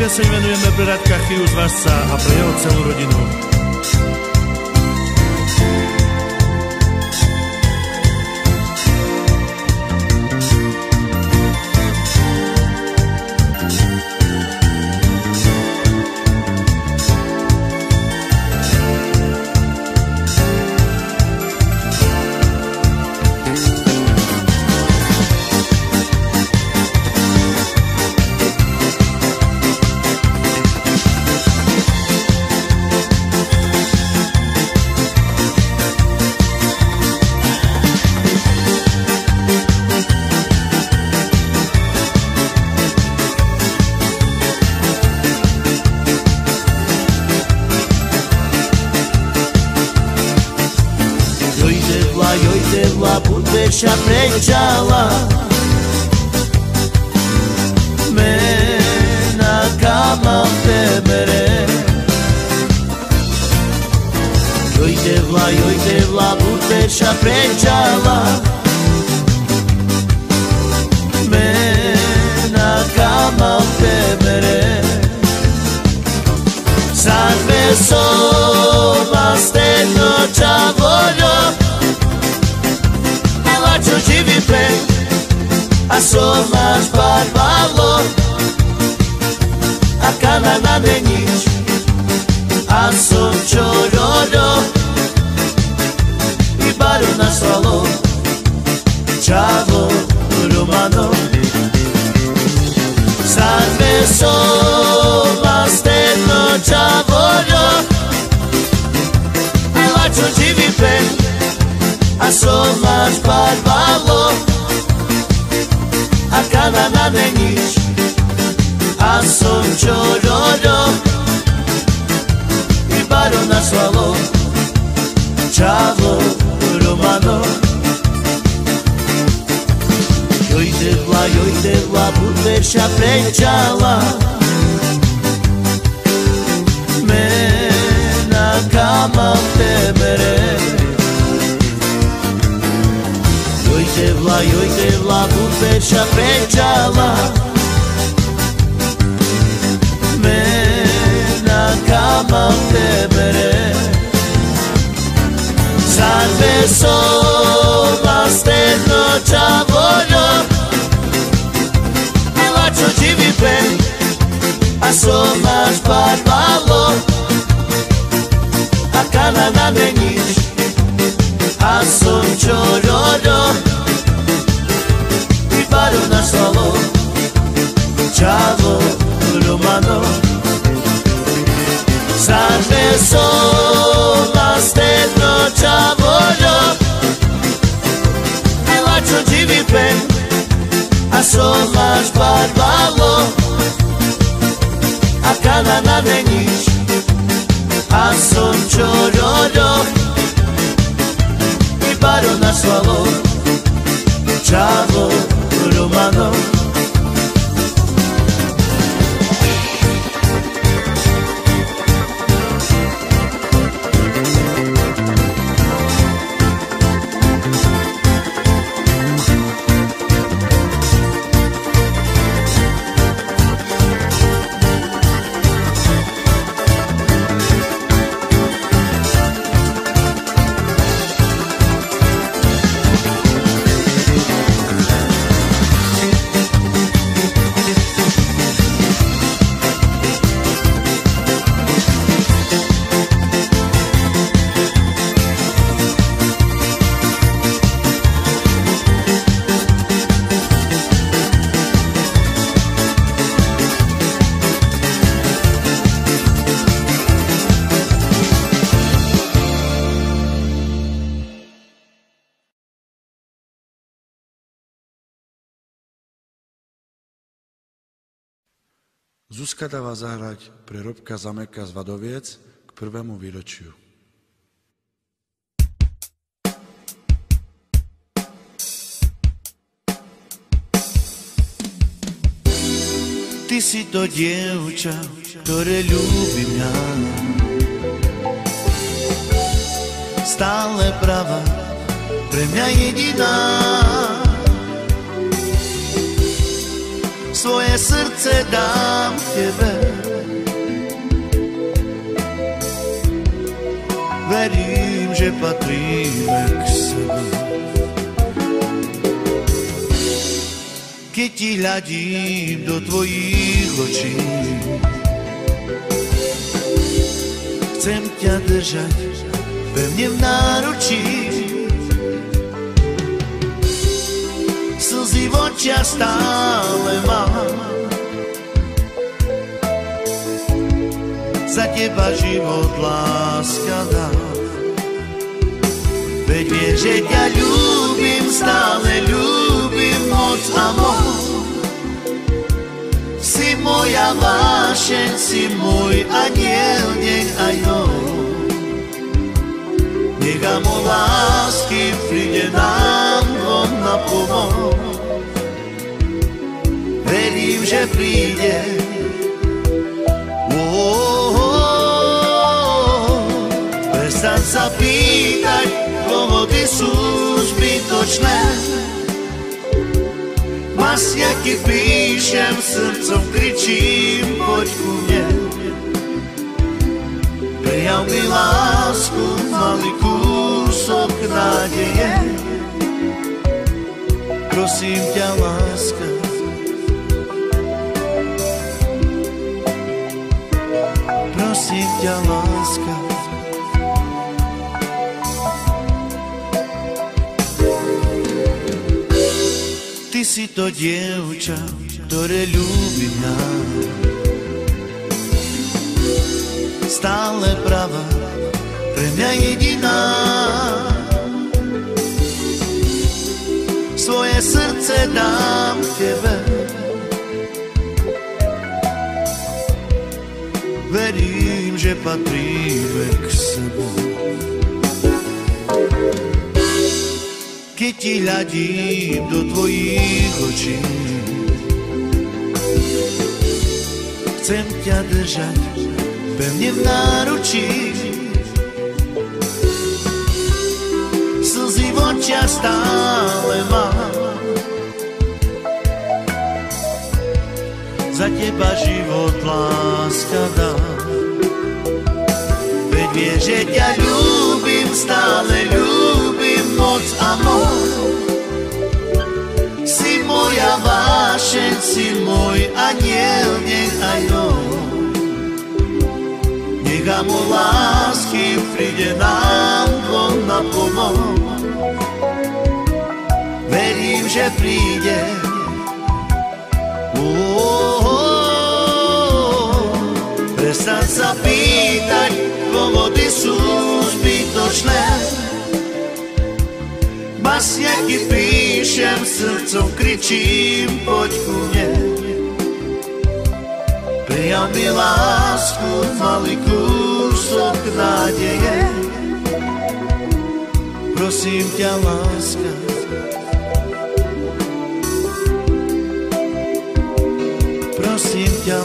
pieseň venujeme pre Radka Chiu z Vasca a pre jeho celú rodinu. Budešća preggiala Mena kama temere. Sad vesola steno čavoljo a somas barbalo a cana na deniz a som chororo de viver. A somas masz barbało A cada na nenisz A som ciororo I baro na słalo chavo romano Jojde wla, jojde wla, buter a lá. amam te mereu Uite vla, uite vla, bupeșa pe ceala Mena cam am te mereu San vesola stedno cea volio Ela ciu divi pe Asomaș barbalo Asomaș barbalo na meniš, a som čororo paro na stolo Ciao romano. Salve sola stedno ciavolio E faccio givi pen. A sola sbarbalo A cana na veniš A som čororo I paro na stolo Ciao romano Zuzka dáva zahrať pre Robka Zameka z Vadoviec k prvému výročiu. Ty si to dievča, ktoré ľúbi mňa. Stále pravá, pre mňa jediná. svoje srdce dám tebe. Verím, že patríme k sebe. Keď ti hľadím do tvojich očí, chcem ťa držať pevne v náručí. Očiach stále mám, za teba život láska dá. Veď vieš, že ťa ľúbim, stále ľúbim moc a moc. Si moja vášeň, si môj aniel, deň aj noc. Nech mo lásky príde nám on na pomoc. Verím, že príde, Prestaň sa pýtať, dôvody sú zbytočné. Masňaky píšem, srdcom kričím, poď ku mne. Prijav mi lásku, malý kúsok nádeje. Prosím ťa, láska, prosím ťa, láska. Ty si to dievča, ktoré ľúbim ja. Stále pravá, pre mňa jediná. Svoje srdce dám tebe. Verím, že patríme k sebe. Keď ti hľadím do tvojich očí, chcem ťa držať pevne v náručí. Slzy v očiach stále mám, za teba život láska dá. Veď vie, že ťa ľúbim, stále ľúbim moc a moc. Si moja vášeň, si môj aniel, nech aj. Nech mo lásky príde nám on na pomoc. Verím, že príde, Prestaň sa pýtať, dôvody sú zbytočné. Basňaky píšem, srdcom kričím, poď ku mne. Prijav mi lásku, malý kúsok nádeje. Prosím ťa, láska, prosím ťa,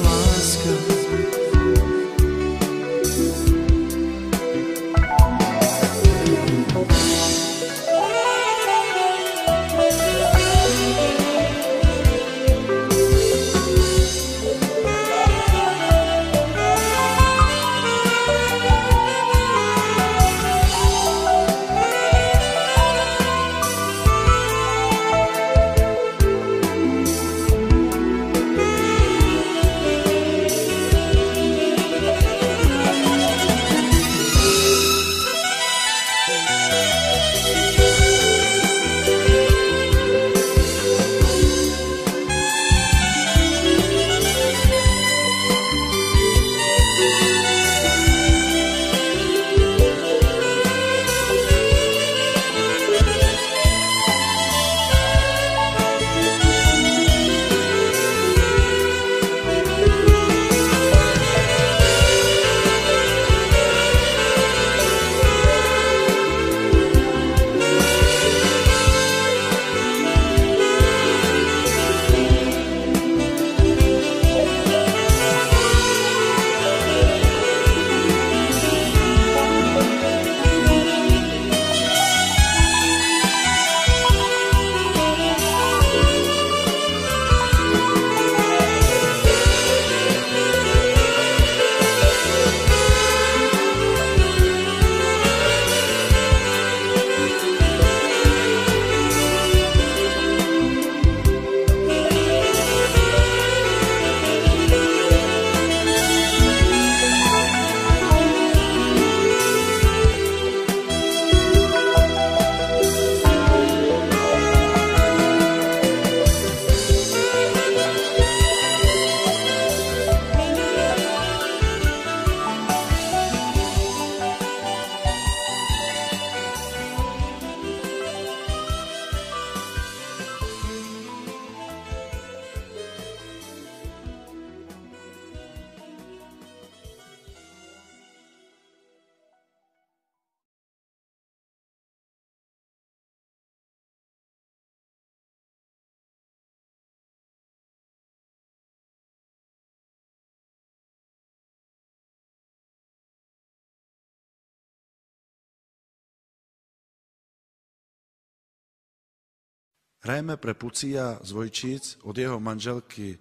Hrajme pre Pucia z Vojčíc od jeho manželky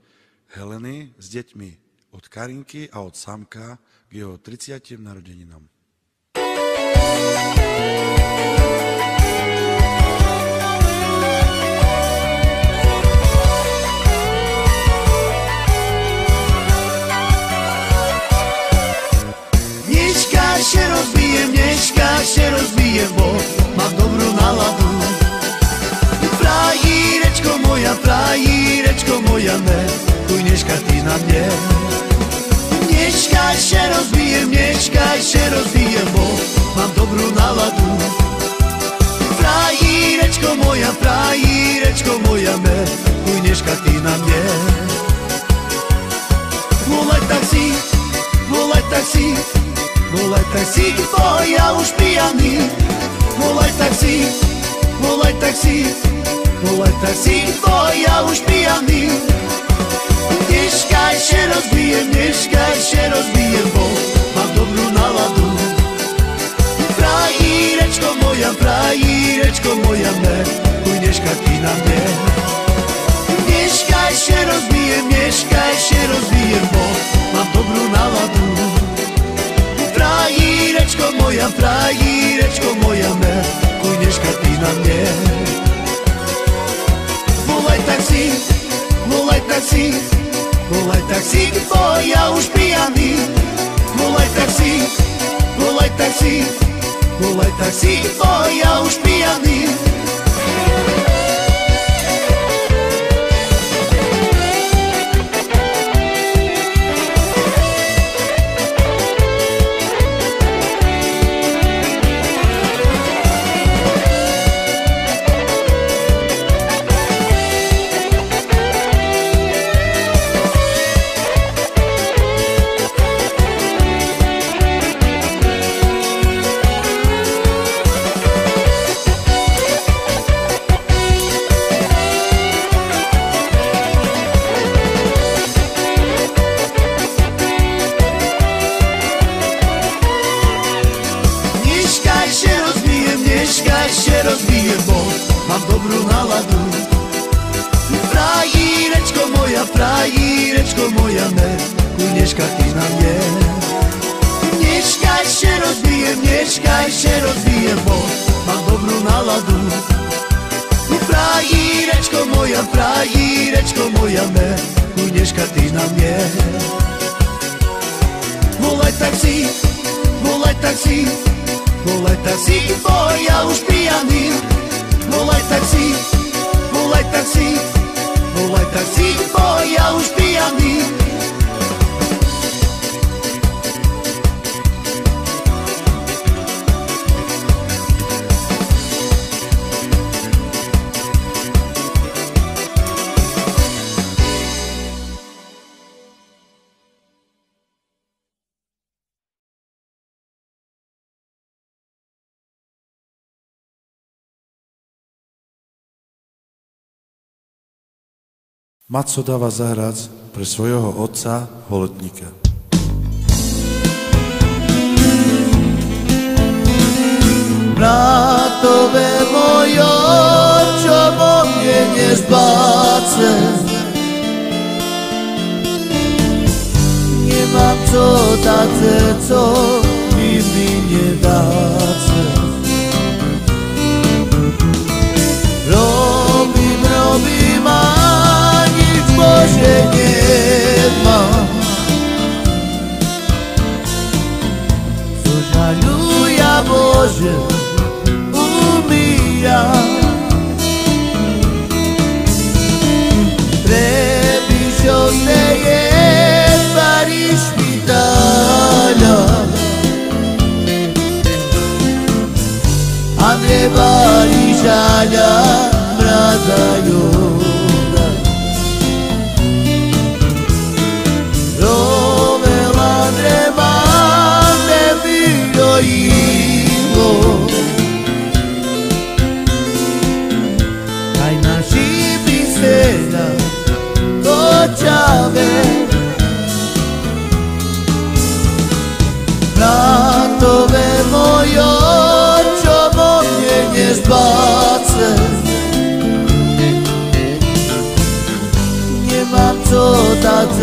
Heleny s deťmi od Karinky a od Samka k jeho 30. narodeninám. Dneška še rozbijem, dneška še rozbijem, bo mám dobrú náladu. Frajírečko moja, frajírečko moja, tu dneška ty na mne. Dneška še rozbijem, dneška še rozbijem, bo mám dobrú náladu. Frajírečko moja, frajírečko moja, tu dneška ty na mne. Volaj taxi, volaj taxi, volaj taxi, bo ja už pijany. Volaj taxi, volaj taxi, bo ja už pijany. Dneška še rozbijem, dneška še rozbijem, bo mám dobrú náladu. Frajírečko moja, frajírečko moja, me, dneška ty na mne. Dneška še rozbijem, dneška še rozbijem, bo mám dobrú náladu. Frajírečko moja, frajírečko moja, me, dneška ty na mne. такси, мулай такси, мулай такси, твоя уж пьяный. Мулай такси, мулай такси, мулай такси, твоя уж пьяный. taksi, volej taksi, foi už pijanin. Volej taksi, volej taksi, volej taksi, boja už pijanin. Maco dáva zahrať pre svojho otca holotníka. Bratové čo vo mne nezbáce. Nemám co dáce, co by mi nedáce. Boże nie ma Co żaluje Boże umija Πρέπει σιως νέες παρισπιτάλια Αν δεν πάρεις άλλα βράδια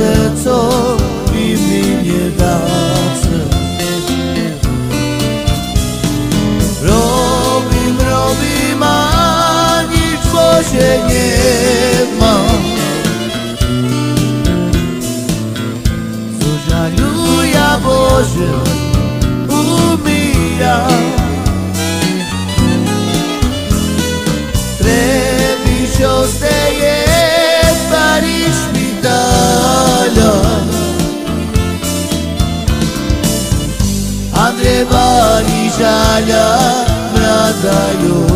的走 Devani Jala Nadayo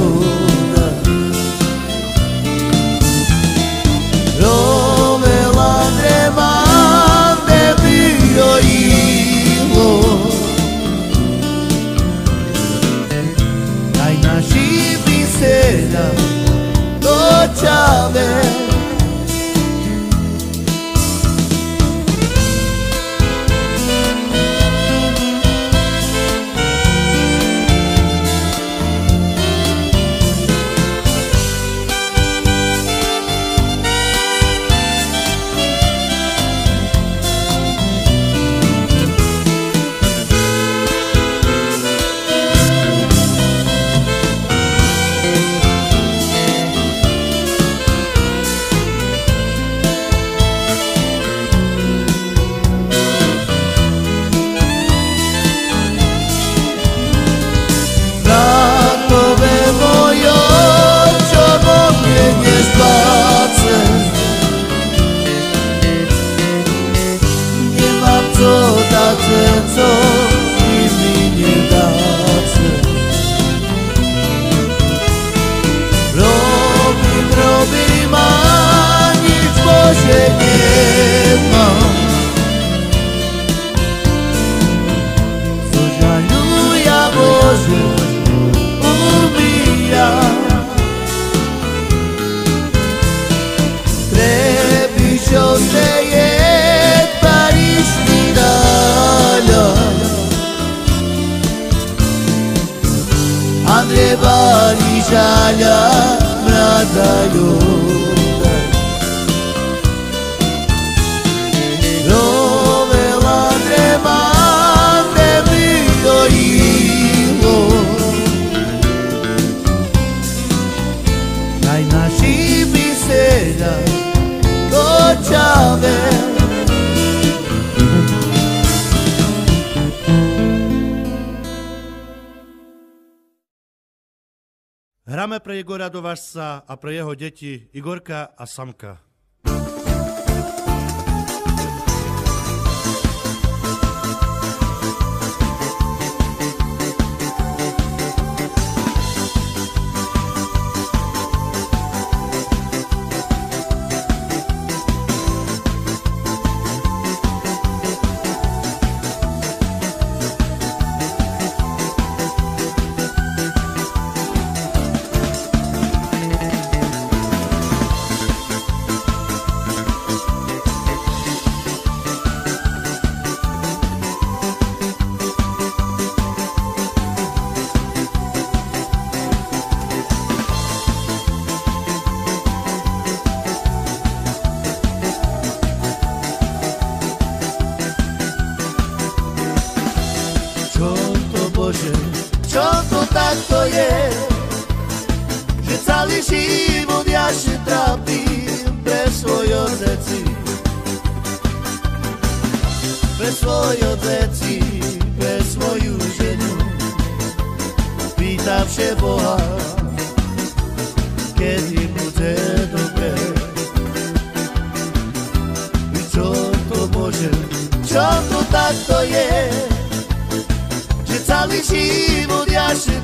Pohľadovaš sa a pre jeho deti Igorka a Samka.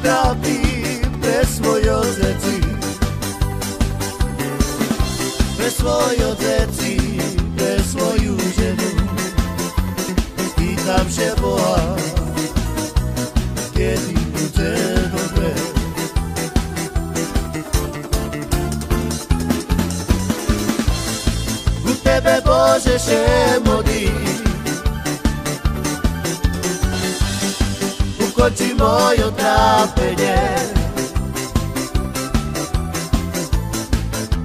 da bi pre svojo deci Pre svojo deci, pre svoju ženu I tam še boha Kjeti kuće dobre. U tebe Bože še voy otra peñer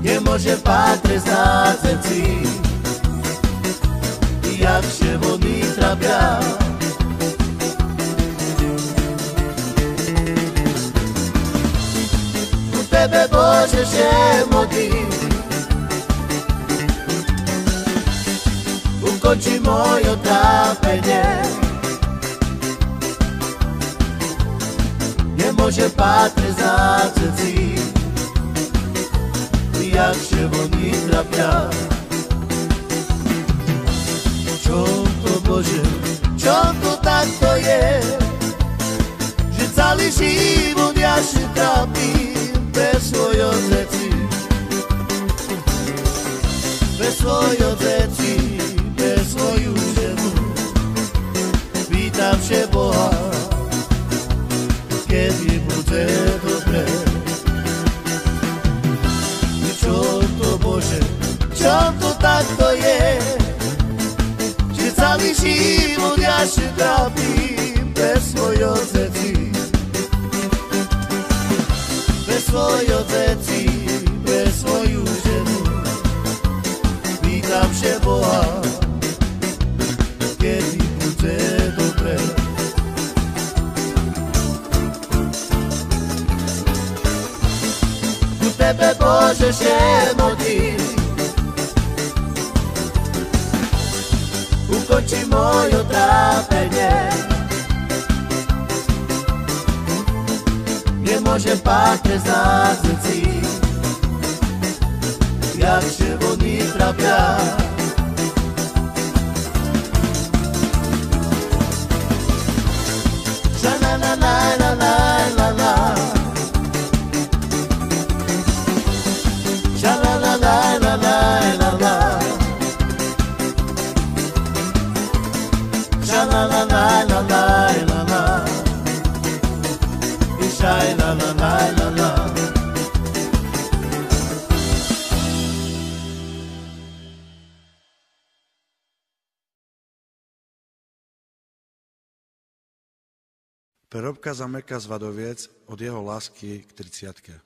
Nie może patrzeć na zemci jak się wody trapia U Tebe Boże się modli Ukończy moje trápenie. Może patrzeć za Jak się woni trapia Čo to Bože, čo to takto je Že celý život ja si trápim Bez svojo zeci Bez svojo zeci Bez svoju ženu. Vítam vše Boha Kedy bude dobre Čo to Bože, čo to takto je? Že celý život ja si trápim Bez svojo zeci Bez svojo zeci Bez svoju ženu. Vítam vše U Tebe Bože się modlím Ukonči moje trápenie Nemôžem pátrať z názecí Jak się vody trapia Perobka zameka z Vadoviec od jeho lásky k 30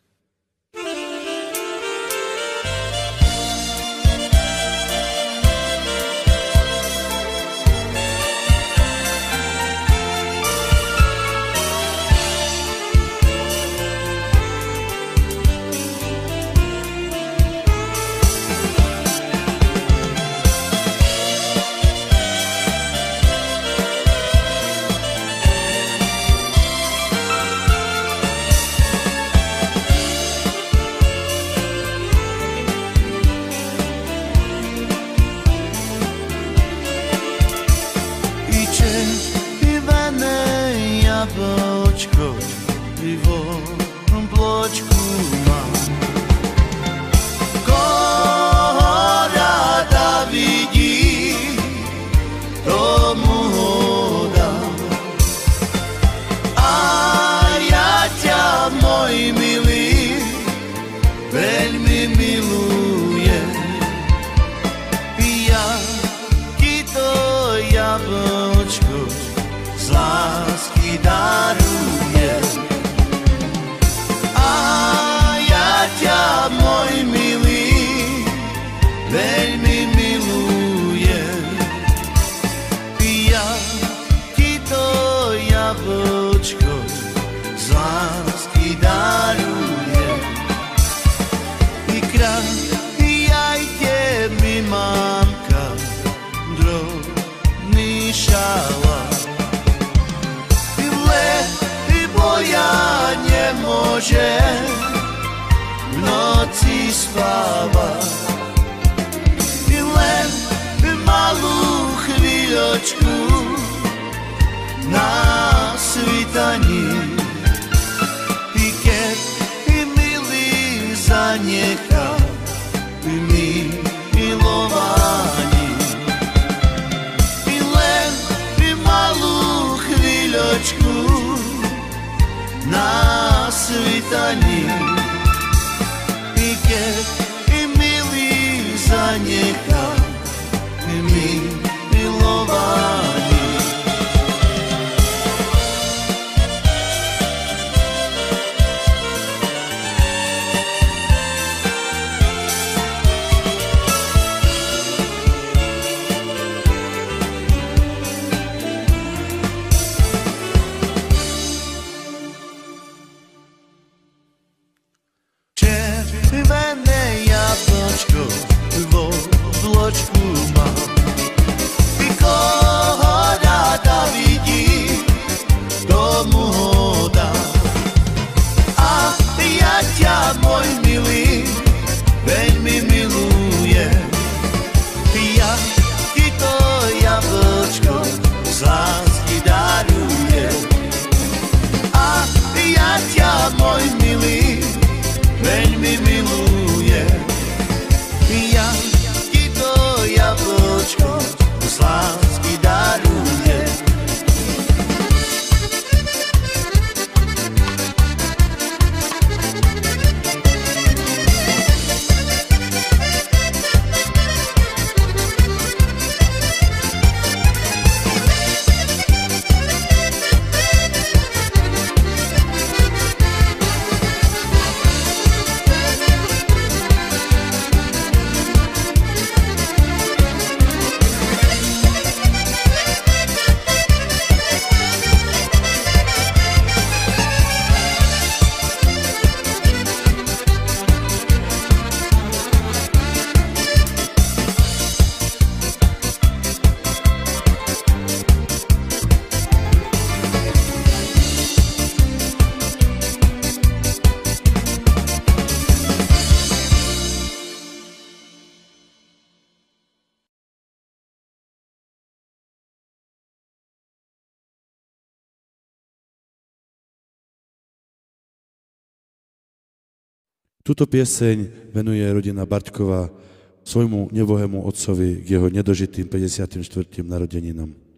razmišljala. I ble i bojanje može Noci spava. I lem i malu hviljočku Na svitanji. Титаник, Пикет и милый занят. Tuto pieseň venuje rodina Bartkova svojmu nebohému otcovi k jeho nedožitým 54. narodeninám.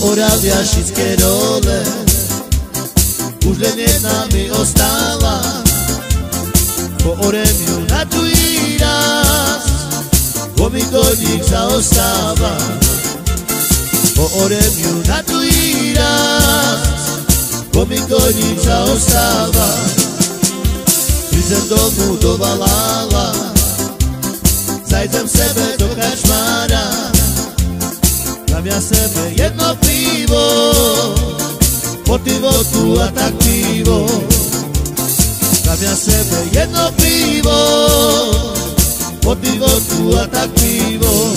Oravia všetké role. Už len jedna mi ostáva. Po oremiu na tu raz. Po mi koník zaostáva Po oremiu na tu raz. Po mi koník zaostáva Prídem domu do Valála Zajdem sebe do kačmára Dám sebe jedno pivo Po ty vodku a tak pivo Dám sebe jedno pivo Po ty vodku a tak pivo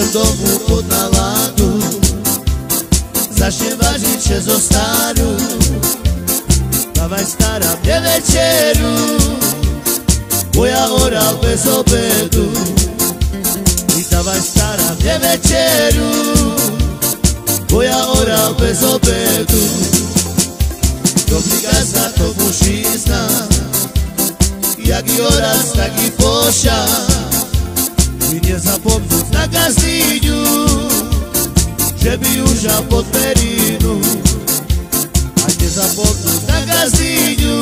Idem domu pod náladu Začnem vážiť še zo staru Dávaj stará mne večeru Moja hora bez obedu. I dávaj stará mne večeru Moja hora bez obedu. Doblíka sa tomu šízna Jak i oraz, tak i poša. I nezapomnúť na gazdíňu, že by už pod perínu. A nezapomnúť na gazdíňu,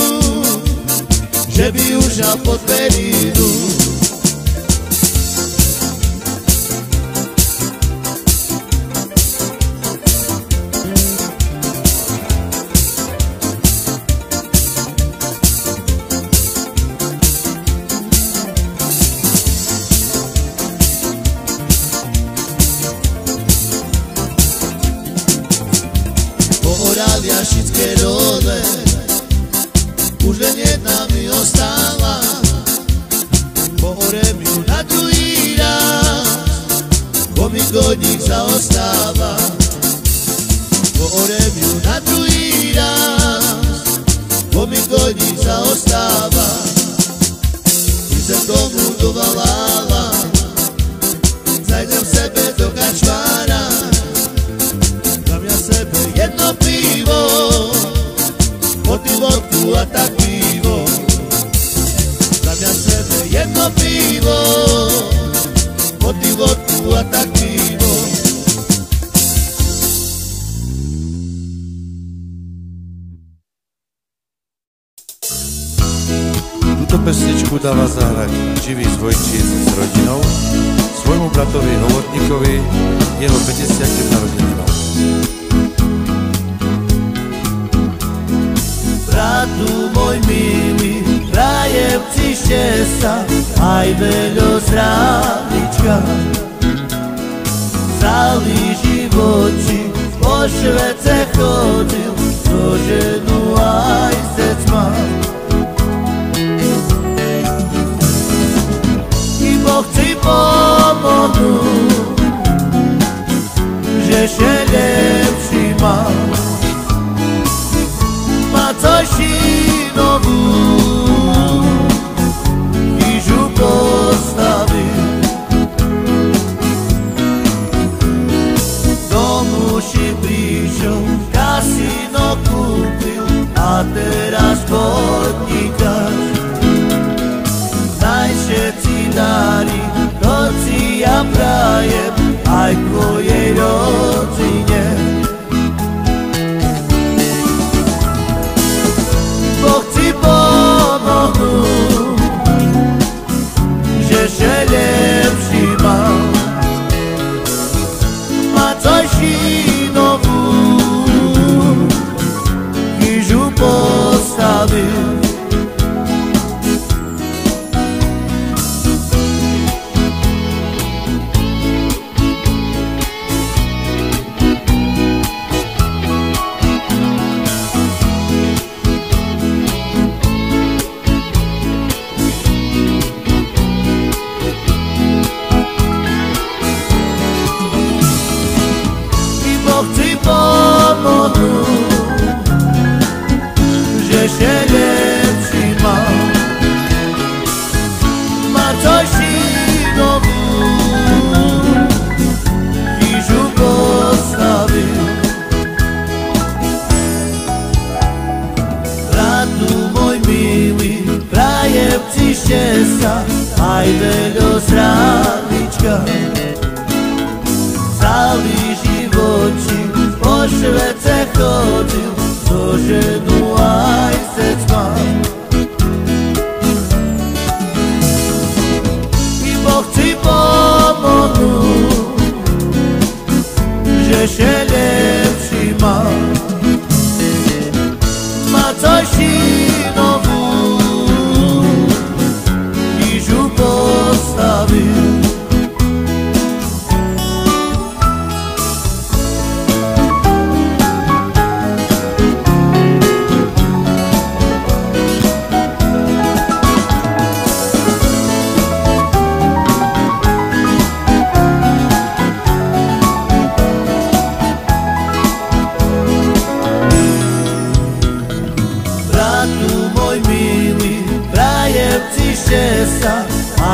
česta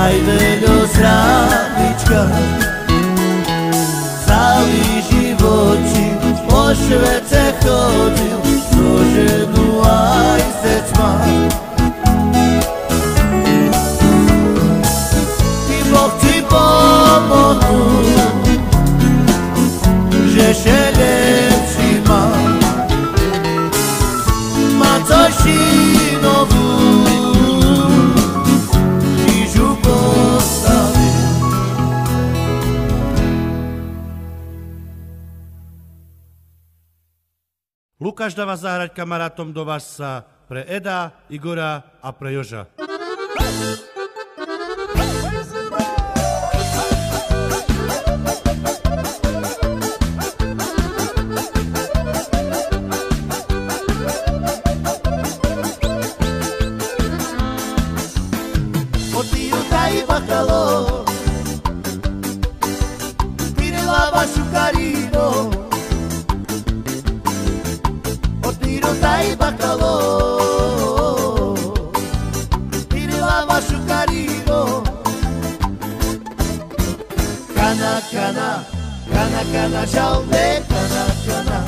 Ajde Gozdravička Cali živoci po Švece hodil Druženu ajzecma každá vás zahrať kamarátom do vás sa pre Eda, Igora a pre Joža. Hey! e calor. Tire lá cana Cana, cana, cana, cana, jaume Cana, cana,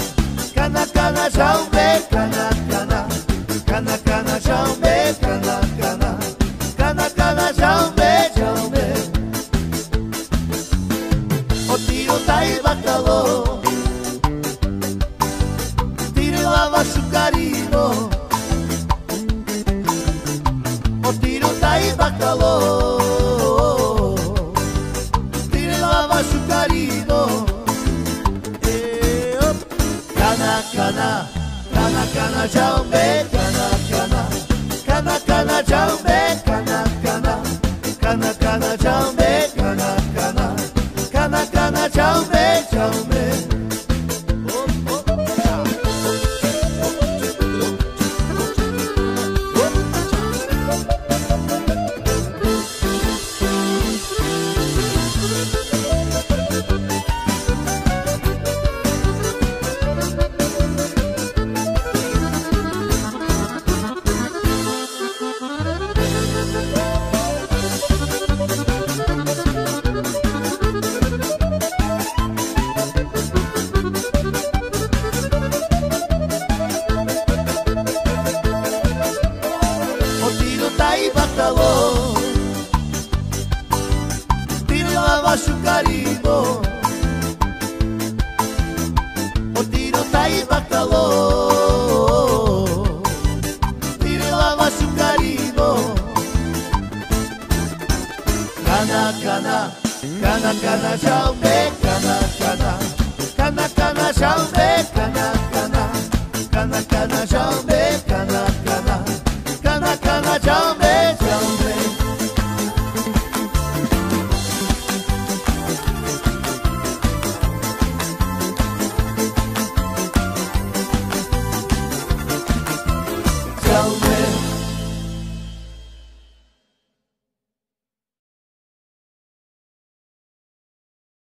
cana, cana, jaume Cana, cana.